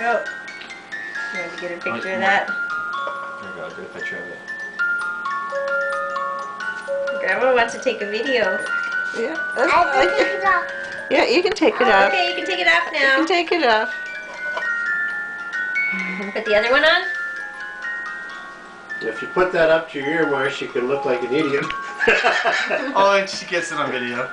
Oh. You want to get a picture of that? There you go, get a picture of it. Grandma wants to take a video. Yeah. I can oh, take it off. Yeah, you can take it off. okay, you can take it off now. You can take it off. Put the other one on? If you put that up to your ear, Marsh, you can look like an idiot. Oh, and she gets it on video.